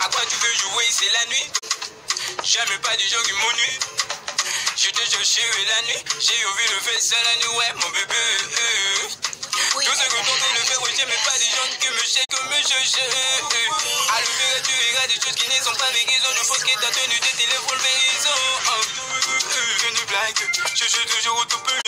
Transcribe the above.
À quoi tu veux jouer, c'est la nuit? J'aime pas des gens qui m'ennuient. Je te cherché la nuit. J'ai envie de faire ça la nuit, ouais, mon bébé. Tout ce que t'entends le faire, ouais, j'aime pas des gens qui me cherchent, que me cherchent. À le faire, tu verras des choses qui ne sont pas des raisons. Je pense que t'as tenu des téléphones, mais ils. Hein. Je ne blague, je suis toujours au top.